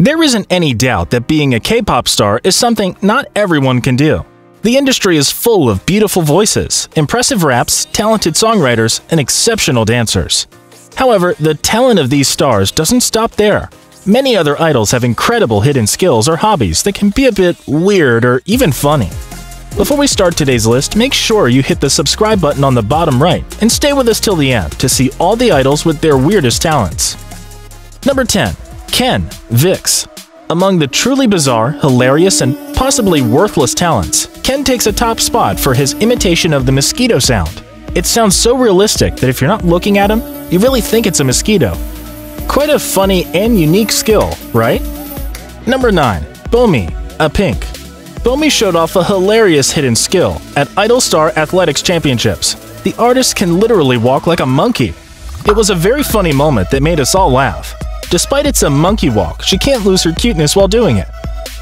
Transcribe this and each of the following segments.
There isn't any doubt that being a K-pop star is something not everyone can do. The industry is full of beautiful voices, impressive raps, talented songwriters, and exceptional dancers. However, the talent of these stars doesn't stop there. Many other idols have incredible hidden skills or hobbies that can be a bit weird or even funny. Before we start today's list, make sure you hit the subscribe button on the bottom right and stay with us till the end to see all the idols with their weirdest talents. Number 10. Ken, VIXX. Among the truly bizarre, hilarious, and possibly worthless talents, Ken takes a top spot for his imitation of the mosquito sound. It sounds so realistic that if you're not looking at him, you really think it's a mosquito. Quite a funny and unique skill, right? Number 9. Bomi, Apink. Bomi showed off a hilarious hidden skill at Idol Star Athletics Championships. The artist can literally walk like a monkey. It was a very funny moment that made us all laugh. Despite it's a monkey walk, she can't lose her cuteness while doing it.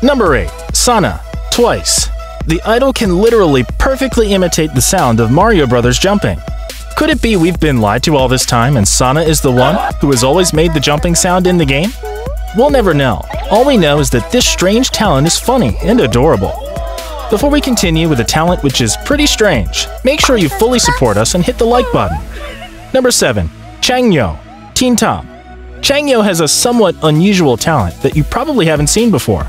Number 8. Sana, Twice. The idol can literally perfectly imitate the sound of Mario Brothers jumping. Could it be we've been lied to all this time and Sana is the one who has always made the jumping sound in the game? We'll never know. All we know is that this strange talent is funny and adorable. Before we continue with a talent which is pretty strange, make sure you fully support us and hit the like button. Number 7. Changjo, Teen Top. Changjo has a somewhat unusual talent that you probably haven't seen before.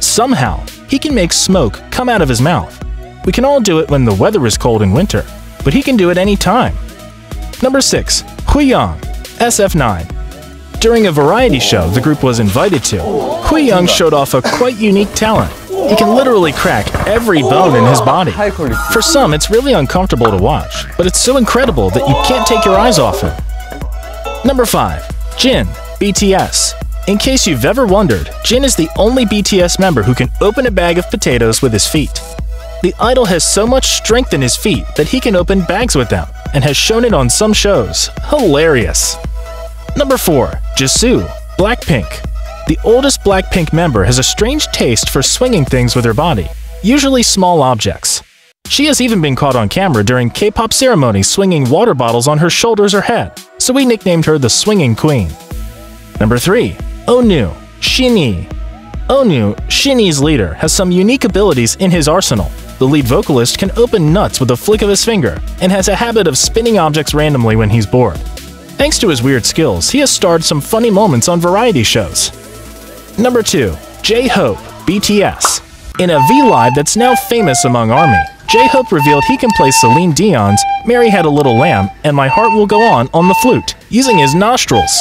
Somehow, he can make smoke come out of his mouth. We can all do it when the weather is cold in winter, but he can do it any time. Number 6. Hwiyoung, SF9. During a variety show the group was invited to, Hwiyoung showed off a quite unique talent. He can literally crack every bone in his body. For some, it's really uncomfortable to watch, but it's so incredible that you can't take your eyes off him. Number 5. Jin, BTS. In case you've ever wondered, Jin is the only BTS member who can open a bag of potatoes with his feet. The idol has so much strength in his feet that he can open bags with them, and has shown it on some shows. Hilarious! Number 4. Jisoo, Blackpink. The oldest Blackpink member has a strange taste for swinging things with her body, usually small objects. She has even been caught on camera during K-pop ceremonies swinging water bottles on her shoulders or head, so we nicknamed her the Swinging Queen. Number 3. Onew, Shinee. Onew, Shinee's leader, has some unique abilities in his arsenal. The lead vocalist can open nuts with a flick of his finger and has a habit of spinning objects randomly when he's bored. Thanks to his weird skills, he has starred some funny moments on variety shows. Number 2. J-Hope, BTS. In a V-Live that's now famous among ARMY, J-Hope revealed he can play Celine Dion's Mary Had a Little Lamb and My Heart Will Go On on the flute, using his nostrils.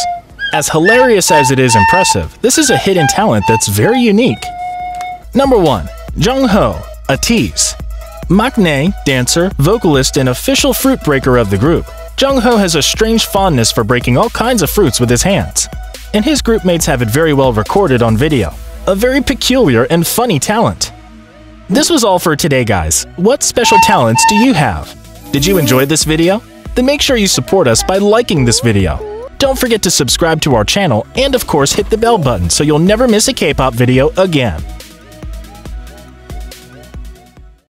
As hilarious as it is impressive, this is a hidden talent that's very unique. Number 1. Jongho, a tease. Maknae, dancer, vocalist, and official fruit breaker of the group, Jongho has a strange fondness for breaking all kinds of fruits with his hands. And his group mates have it very well recorded on video. A very peculiar and funny talent. This was all for today, guys. What special talents do you have? Did you enjoy this video? Then make sure you support us by liking this video. Don't forget to subscribe to our channel and of course hit the bell button so you'll never miss a K-pop video again.